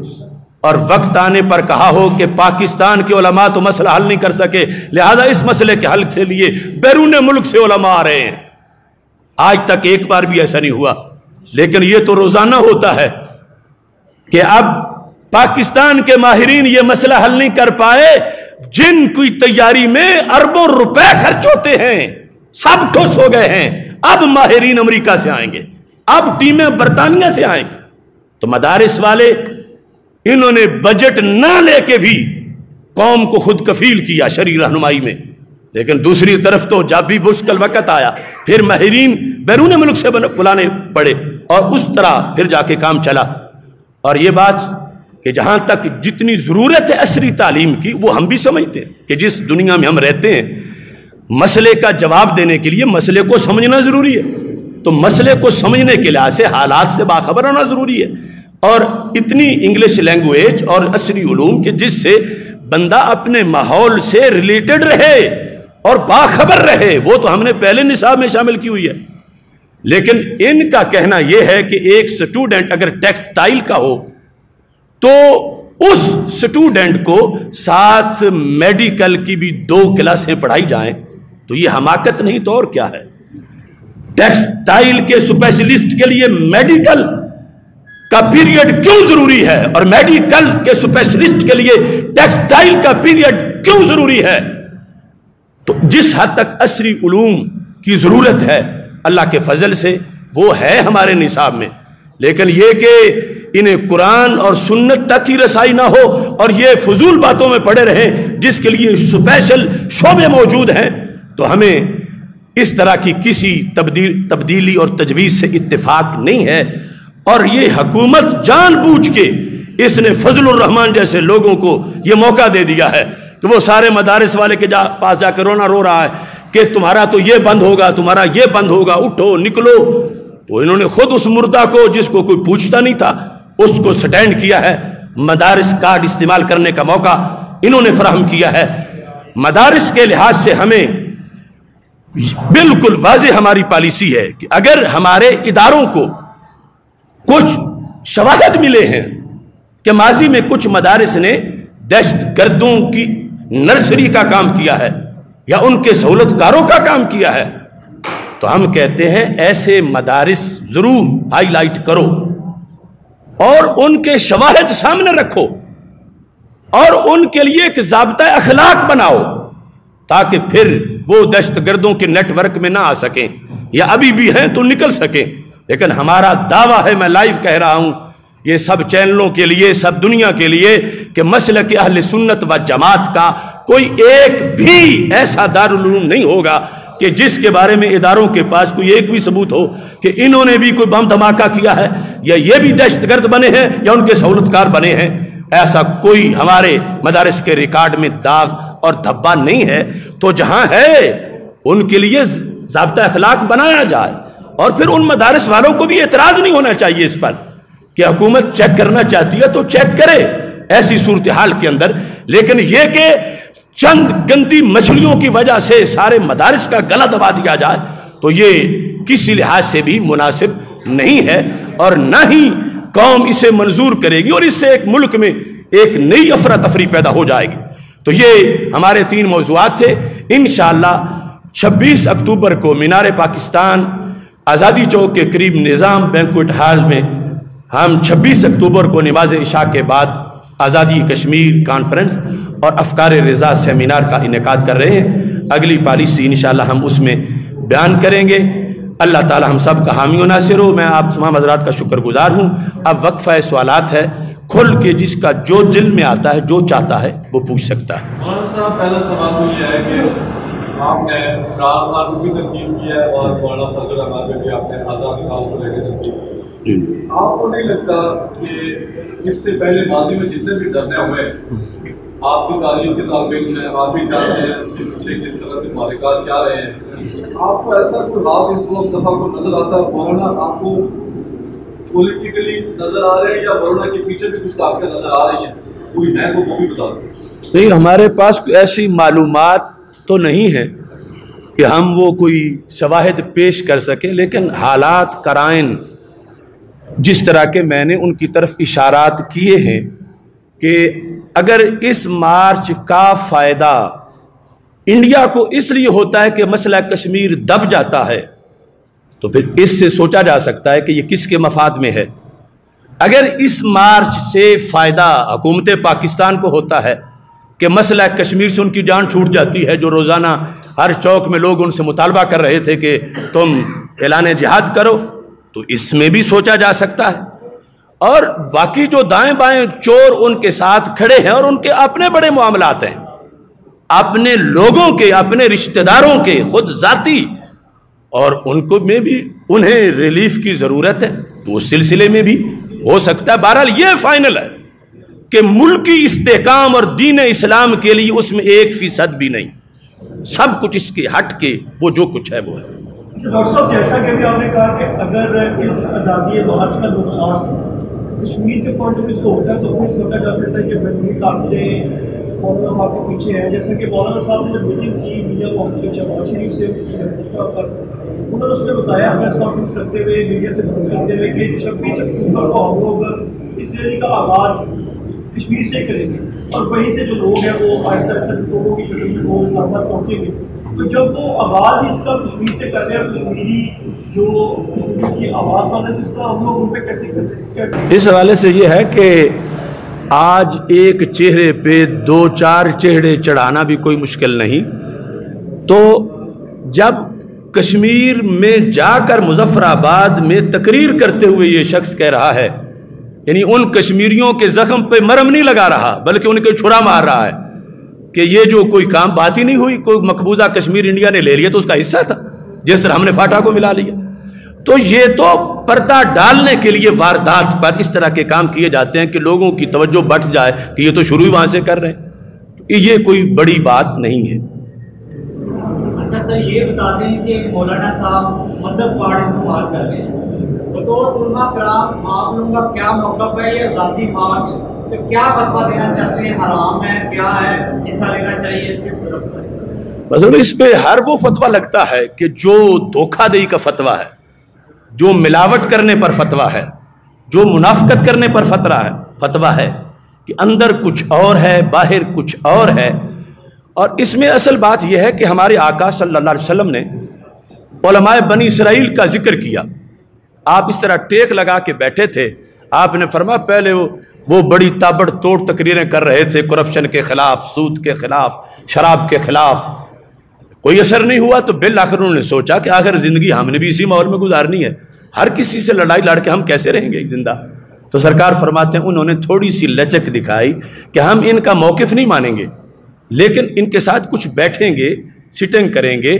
اور وقت آنے پر کہا ہو کہ پاکستان کے علماء تو مسئلہ حل نہیں کر سکے، لہذا اس مسئلے کے حل سے لیے بیرون ملک سے علماء آ رہے ہیں۔ آج تک ایک بار بھی ایسا نہیں ہوا۔ لیکن یہ تو روزانہ ہوتا ہے کہ اب پاکستان کے ماہرین یہ مسئلہ حل نہیں کر پائے، جن کی تیاری میں اربوں روپے خرچ ہوتے ہیں، سب ٹھوس ہو گئے ہیں۔ اب ماہرین امریکہ سے آئیں گے۔ اب ٹیمیں برطانیہ سے آئیں گی۔ تو مدارس والے، انہوں نے بجٹ نہ لے کے بھی قوم کو خود کفیل کیا شری رہنمائی میں۔ لیکن دوسری طرف تو جب بھی مشکل وقت آیا، پھر ماہرین بیرون ملک سے بلانے پڑے اور اس طرح پھر جا کے کام چلا۔ اور یہ بات کہ جہاں تک جتنی ضرورت ہے عصری تعلیم کی، وہ ہم بھی سمجھتے ہیں کہ جس دنیا میں ہم رہتے ہیں، مسئلے کا جواب دینے کے لیے مسئلے کو سمجھنا ضروری ہے۔ تو مسئلے کو سمجھنے کے لحاظ سے حالات سے باخبر ہونا ضروری ہے۔ اور اتنی انگلش لینگویج اور عصری علوم کے جس سے بندہ اپنے ماحول سے ریلیٹڈ رہے اور باخبر رہے، وہ تو ہم نے پہلے نصاب میں شامل کی ہوئی ہے۔ لیکن ان کا کہنا یہ ہے کہ ایک سٹوڈنٹ اگر ٹیکسٹائل کا ہو، تو اس سٹوڈنٹ کو ساتھ میڈیکل کی بھی دو کلاسیں پڑھائی جائیں۔ تو یہ حماقت نہیں، تو اور کیا ہے؟ ٹیکسٹائل کے سپیشلسٹ کے لیے میڈیکل کا پیریڈ کیوں ضروری ہے اور میڈیکل کے سپیشلسٹ کے لیے ٹیکسٹائل کا پیریڈ کیوں ضروری ہے؟ تو جس حد تک عصری علوم کی ضرورت ہے، اللہ کے فضل سے وہ ہے ہمارے نصاب میں۔ لیکن یہ کہ انہیں قرآن اور سنت تک ہی رسائی نہ ہو اور یہ فضول باتوں میں پڑے رہیں، جس کے لیے سپیشل شعبے موجود ہیں، تو ہمیں اس طرح کی کسی تبدیل تبدیلی اور تجویز سے اتفاق نہیں ہے۔ اور یہ حکومت جان بوجھ کے اس نے فضل الرحمان جیسے لوگوں کو یہ موقع دے دیا ہے کہ وہ سارے مدارس والے کے جا پاس جا کے رونا رو رہا ہے کہ تمہارا تو یہ بند ہوگا، تمہارا یہ بند ہوگا، اٹھو، نکلو۔ تو انہوں نے خود اس مردہ کو جس کو کوئی پوچھتا نہیں تھا، اس کو سٹینڈ کیا ہے۔ مدارس کارڈ استعمال کرنے کا موقع انہوں نے فراہم کیا ہے۔ مدارس کے لحاظ سے ہمیں بالکل واضح ہماری پالیسی ہے کہ اگر ہمارے اداروں کو کچھ شواہد ملے ہیں کہ ماضی میں کچھ مدارس نے دہشت گردوں کی نرسری کا کام کیا ہے یا ان کے سہولت کاروں کا کام کیا ہے، تو ہم کہتے ہیں ایسے مدارس ضرور ہائی لائٹ کرو اور ان کے شواہد سامنے رکھو اور ان کے لیے ایک ضابطہ اخلاق بناؤ۔ تاکہ پھر وہ دہشت گردوں کے نیٹ ورک میں نہ آ سکیں یا ابھی بھی ہیں تو نکل سکیں۔ لیکن ہمارا دعویٰ ہے، میں لائیو کہہ رہا ہوں، یہ سب چینلوں کے لیے، سب دنیا کے لیے کہ مسئلہ کے اہل سنت و جماعت کا کوئی ایک بھی ایسا دارالعلوم نہیں ہوگا کہ جس کے بارے میں اداروں کے پاس کوئی ایک بھی ثبوت ہو کہ انہوں نے بھی کوئی بم دھماکہ کیا ہے یا یہ بھی دہشت گرد بنے ہیں یا ان کے سہولت کار بنے ہیں۔ ایسا کوئی ہمارے مدارس کے ریکارڈ میں داغ اور دھبا نہیں ہے۔ تو جہاں ہے، ان کے لیے ضابطہ اخلاق بنایا جائے۔ اور پھر ان مدارس والوں کو بھی اعتراض نہیں ہونا چاہیے اس پر کہ حکومت چیک کرنا چاہتی ہے تو چیک کرے۔ ایسی صورتحال کے اندر۔ لیکن یہ کہ چند گندی مچھلیوں کی وجہ سے سارے مدارس کا گلا دبا دیا جائے تو یہ کسی لحاظ سے بھی مناسب نہیں ہے۔ اور نہ ہی قوم اسے منظور کرے گی اور اس سے ایک ملک میں ایک نئی افراتفری پیدا ہو جائے گی۔ تو یہ ہمارے تین موضوعات تھے۔ انشاءاللہ چھبیس اکتوبر کو مینار پاکستان آزادی چوک کے قریب نظام بینکوٹ ہال میں ہم چھبیس اکتوبر کو نماز عشاء کے بعد آزادی کشمیر کانفرنس اور افکار رضا سیمینار کا انعقاد کر رہے ہیں۔ اگلی پالیسی انشاءاللہ ہم اس میں بیان کریں گے۔ اللہ تعالی ہم سب کا حامی و ناصر ہو۔ میں آپ تمام حضرات کا شکر گزار ہوں۔ اب وقفہ سوالات ہے۔ کھل کے جس کا جو دل میں آتا ہے جو چاہتا ہے وہ پوچھ سکتا ہے۔ مولانا صاحب پہلا سوال تو یہ ہے کہ آپ نے رات کو بھی تنقید کی ہے اور مولانا فضل احمد میں بھی آپ نے آزاد خان کو لے کے تنقید کی جی۔ آپ کو نہیں لگتا کہ اس سے پہلے ماضی میں جتنے بھی دھرنے ہوئے آپ کی تعلیم کے طالب ہیں آپ بھی جانتے ہیں کہ پیچھے کس طرح سے مالکات کیا رہے ہیں۔ آپ کو ایسا کوئی بات اس وقت دفعہ کو نظر آتا ہے؟ مولانا، آپ کو پولیٹیکلی نظر آ رہے ہیں یا مولانا کے پیچھے بھی کچھ طاقتیں نظر آ رہی ہیں؟ کوئی ہے وہ بھی بتا دیں۔ نہیں، ہمارے پاس کوئی ایسی معلومات تو نہیں ہے کہ ہم وہ کوئی شواہد پیش کر سکیں، لیکن حالات کرائن جس طرح کے میں نے ان کی طرف اشارات کیے ہیں کہ اگر اس مارچ کا فائدہ انڈیا کو اس لیے ہوتا ہے کہ مسئلہ کشمیر دب جاتا ہے، تو پھر اس سے سوچا جا سکتا ہے کہ یہ کس کے مفاد میں ہے۔ اگر اس مارچ سے فائدہ حکومت پاکستان کو ہوتا ہے کہ مسئلہ کشمیر سے ان کی جان چھوٹ جاتی ہے، جو روزانہ ہر چوک میں لوگ ان سے مطالبہ کر رہے تھے کہ تم اعلان جہاد کرو، تو اس میں بھی سوچا جا سکتا ہے۔ اور باقی جو دائیں بائیں چور ان کے ساتھ کھڑے ہیں اور ان کے اپنے بڑے معاملات ہیں، اپنے لوگوں کے، اپنے رشتہ داروں کے، خود ذاتی، اور ان کو میں بھی انہیں ریلیف کی ضرورت ہے۔ تو اس سلسلے میں بھی ہو سکتا ہے۔ بہرحال یہ فائنل ہے کہ ملکی استحکام اور دین اسلام کے لیے اس میں ایک فیصد بھی نہیں۔ سب کچھ اس کے ہٹ کے وہ جو کچھ ہے وہ ہے۔ ڈاکٹر صاحب، جیسا کہ آپ نے کہا کہ اگر اس آزادی کا نقصان کشمیر کے پوائنٹ آف ویو سے ہوتا ہے تو پھر سمجھا جا سکتا ہے کہ بیرونی طاقتیں مولانا صاحب کے پیچھے ہیں۔ جیسا کہ مولانا صاحب نے جب میٹنگ کی میڈیا کانفرنس جماعت شریف سے انہوں نے اس میں بتایا پریس کانفرنس کرتے ہوئے میڈیا سے بات کرتے ہوئے کہ چھبیس اکتوبر کو ہم لوگ اس ریلی کا آغاز کشمیر سے کریں گے۔ اور وہیں سے جو لوگ ہیں وہ آہستہ آہستہ لوگوں کی شکل میں وہ اسلام آباد پہنچیں گے۔ تو جب وہ آواز اس کا کشمیر سے کر رہے ہیں، کشمیری جو کی آواز پانے تو اس طرح ہم لوگ ان پہ کیسے کرتے ہیں؟ اس حوالے سے یہ ہے کہ آج ایک چہرے پہ دو چار چہرے چڑھانا بھی کوئی مشکل نہیں۔ تو جب کشمیر میں جا کر مظفر آباد میں تقریر کرتے ہوئے یہ شخص کہہ رہا ہے یعنی ان کشمیریوں کے زخم پہ مرم نہیں لگا رہا، بلکہ ان کے چھڑا مار رہا ہے۔ کہ یہ جو کوئی کام بات ہی نہیں ہوئی، کوئی مقبوضہ کشمیر انڈیا نے لے لیا تو اس کا حصہ تھا، جس طرح ہم نے فاٹا کو ملا لیا۔ تو یہ تو پردہ ڈالنے کے لیے واردات پر اس طرح کے کام کیے جاتے ہیں کہ لوگوں کی توجہ بٹ جائے کہ یہ تو شروع ہی وہاں سے کر رہے ہیں۔ یہ کوئی بڑی بات نہیں ہے۔ اچھا سر، یہ بتا دیں کہ مولانا صاحب مذہب کارڈ استعمال کر رہے ہیں۔ بطور علماء کرام آپ لوگوں کا کیا موقف ہے؟ یہ ذاتی مارچ تو کیا فتوا دینا چاہتے ہیں؟ حرام ہے، کیا ہے؟ حصہ لینا چاہیے اس کے مثلا اس پہ ہر وہ فتویٰ لگتا ہے کہ جو دھوکہ دہی کا فتویٰ ہے، جو ملاوٹ کرنے پر فتویٰ ہے، جو منافقت کرنے پر فتویٰ ہے فتویٰ ہے کہ اندر کچھ اور ہے، باہر کچھ اور ہے۔ اور اس میں اصل بات یہ ہے کہ ہمارے آقا صلی اللہ علیہ وسلم نے علماء بنی اسرائیل کا ذکر کیا۔ آپ اس طرح ٹیک لگا کے بیٹھے تھے۔ آپ نے فرما پہلے وہ وہ بڑی تابڑ توڑ تقریریں کر رہے تھے کرپشن کے خلاف، سود کے خلاف، شراب کے خلاف۔ کوئی اثر نہیں ہوا تو بالآخر انہوں نے سوچا کہ آخر زندگی ہم نے بھی اسی ماحول میں گزارنی ہے۔ ہر کسی سے لڑائی، لڑ کے ہم کیسے رہیں گے زندہ؟ تو سرکار فرماتے ہیں، انہوں نے تھوڑی سی لچک دکھائی کہ ہم ان کا موقف نہیں مانیں گے، لیکن ان کے ساتھ کچھ بیٹھیں گے سٹنگ کریں گے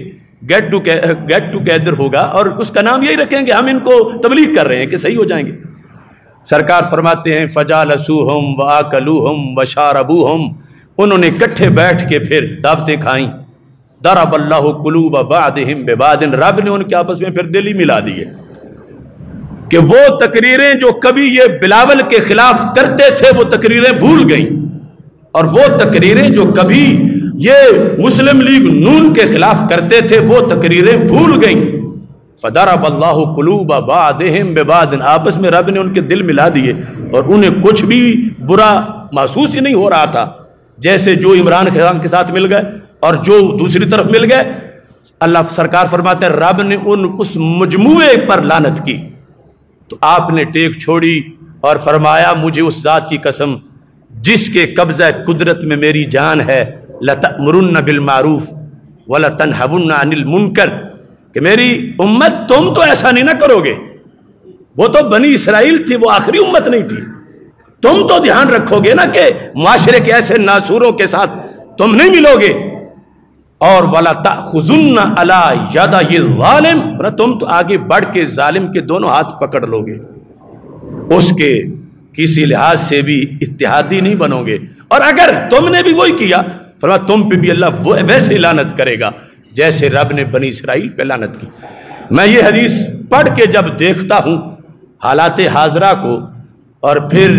گیٹ ٹو گیٹ ٹوگیدر ہوگا اور اس کا نام یہی رکھیں گے، ہم ان کو تبلیغ کر رہے ہیں کہ صحیح ہو جائیں گے۔ سرکار فرماتے ہیں فجا لسو ہم و ہم و شاربو ہم انہوں نے کٹھے بیٹھ کے پھر دعوتیں کھائیں۔ درب اللہ قلوب بعدہم ببادن رب نے ان کے آپس میں پھر دلی ملا دیے۔ کہ وہ تقریریں جو کبھی یہ بلاول کے خلاف کرتے تھے، وہ تقریریں بھول گئیں۔ اور وہ تقریریں جو کبھی یہ مسلم لیگ نون کے خلاف کرتے تھے، وہ تقریریں بھول گئیں۔ فدرب اللہ قلوب بعدہم ببعد۔ آپس میں رب نے ان کے دل ملا دیے اور انہیں کچھ بھی برا محسوس ہی نہیں ہو رہا تھا۔ جیسے جو عمران خان کے ساتھ مل گئے اور جو دوسری طرف مل گئے۔ اللہ سرکار فرماتے ہیں، رب نے ان اس مجموعے پر لانت کی۔ تو آپ نے ٹیک چھوڑی اور فرمایا، مجھے اس ذات کی قسم، جس کے قبضہ قدرت میں میری جان ہے، لَتَأْمُرُنَّ بِالْمَعْرُوفِ وَلَتَنْحَوُنَّ عَنِ الْمُنْكَرِ کہ میری امت تم تو ایسا نہیں نہ کرو گے۔ وہ تو بنی اسرائیل تھی، وہ آخری امت نہیں تھی۔ تم تو دھیان رکھو گے نا کہ معاشرے کے ایسے ناسوروں کے ساتھ تم نہیں ملو گے۔ اور ولا تخن اللہ یادا یہ ظالم تم تو آگے بڑھ کے ظالم کے دونوں ہاتھ پکڑ لو گے۔ اس کے کسی لحاظ سے بھی اتحادی نہیں بنو گے۔ اور اگر تم نے بھی وہی کیا فرما تم پہ بھی اللہ ویسے لانت کرے گا۔ جیسے رب نے بنی اسرائیل پہ لانت کی۔ میں یہ حدیث پڑھ کے جب دیکھتا ہوں حالات حاضرہ کو اور پھر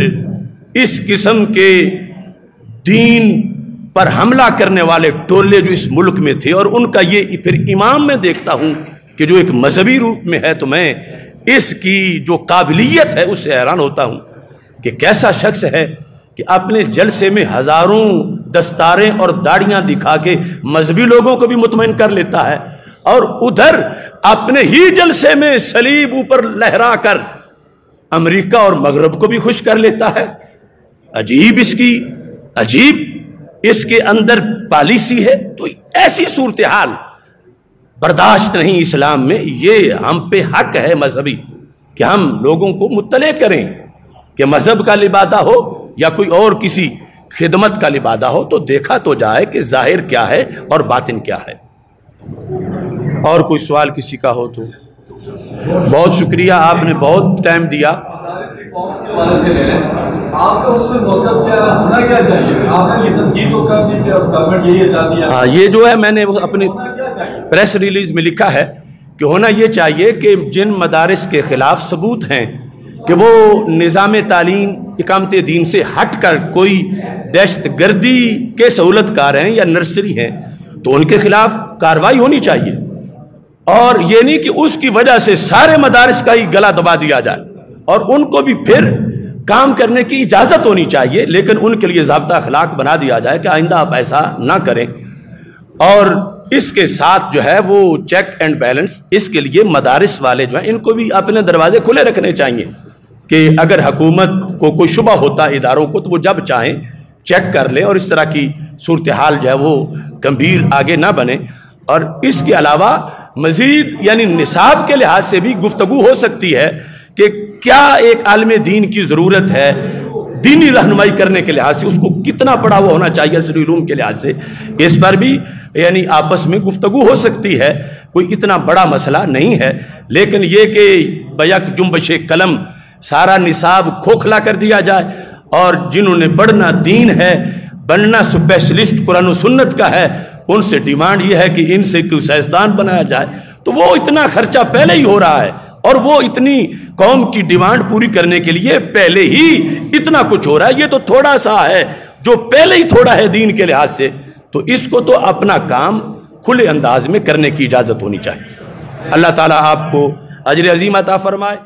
اس قسم کے دین پر حملہ کرنے والے ٹولے جو اس ملک میں تھے اور ان کا یہ پھر امام میں دیکھتا ہوں کہ جو ایک مذہبی روپ میں ہے تو میں اس کی جو قابلیت ہے اس سے حیران ہوتا ہوں کہ کیسا شخص ہے کہ اپنے جلسے میں ہزاروں دستاریں اور داڑیاں دکھا کے مذہبی لوگوں کو بھی مطمئن کر لیتا ہے اور ادھر اپنے ہی جلسے میں سلیب اوپر لہرا کر امریکہ اور مغرب کو بھی خوش کر لیتا ہے۔ عجیب اس کی، عجیب اس کے اندر پالیسی ہے۔ تو ایسی صورتحال برداشت نہیں اسلام میں، یہ ہم پہ حق ہے مذہبی کہ ہم لوگوں کو مطلع کریں کہ مذہب کا لبادہ ہو یا کوئی اور کسی خدمت کا لبادہ ہو تو دیکھا تو جائے کہ ظاہر کیا ہے اور باطن کیا ہے۔ اور کوئی سوال کسی کا ہو تو۔ بہت شکریہ، آپ نے بہت ٹائم دیا۔ ہاں یہ جو ہے، میں نے اپنی پریس ریلیز میں لکھا ہے کہ ہونا یہ چاہیے کہ جن مدارس کے خلاف ثبوت ہیں کہ وہ نظام تعلیم اقامت دین سے ہٹ کر کوئی دہشت گردی کے سہولت کار ہیں یا نرسری ہیں، تو ان کے خلاف کاروائی ہونی چاہیے۔ اور یہ نہیں کہ اس کی وجہ سے سارے مدارس کا ہی گلا دبا دیا جائے۔ اور ان کو بھی پھر کام کرنے کی اجازت ہونی چاہیے، لیکن ان کے لیے ضابطہ اخلاق بنا دیا جائے کہ آئندہ آپ ایسا نہ کریں۔ اور اس کے ساتھ جو ہے وہ چیک اینڈ بیلنس، اس کے لیے مدارس والے جو ہیں، ان کو بھی اپنے دروازے کھلے رکھنے چاہیے۔ کہ اگر حکومت کو کوئی شبہ ہوتا ہے اداروں کو، تو وہ جب چاہیں چیک کر لیں اور اس طرح کی صورتحال جو ہے وہ گمبھیر آگے نہ بنے۔ اور اس کے علاوہ مزید یعنی نصاب کے لحاظ سے بھی گفتگو ہو سکتی ہے کہ کیا ایک عالم دین کی ضرورت ہے دینی رہنمائی کرنے کے لحاظ سے، اس کو کتنا پڑا ہوا ہونا چاہیے اسری روم کے لحاظ سے۔ اس پر بھی یعنی آپس میں گفتگو ہو سکتی ہے، کوئی اتنا بڑا مسئلہ نہیں ہے۔ لیکن یہ کہ بیک جنبش قلم سارا نصاب کھوکھلا کر دیا جائے۔ اور جنہوں نے بڑھنا دین ہے، بننا اسپیشلسٹ قرآن و سنت کا ہے، ان سے ڈیمانڈ یہ ہے کہ ان سے کوئی سائنسدان بنایا جائے۔ تو وہ اتنا خرچہ پہلے ہی ہو رہا ہے۔ اور وہ اتنی قوم کی ڈیمانڈ پوری کرنے کے لیے پہلے ہی اتنا کچھ ہو رہا ہے۔ یہ تو تھوڑا سا ہے، جو پہلے ہی تھوڑا ہے دین کے لحاظ سے۔ تو اس کو تو اپنا کام کھلے انداز میں کرنے کی اجازت ہونی چاہیے۔ اللہ تعالیٰ آپ کو اجر عظیم عطا فرمائے۔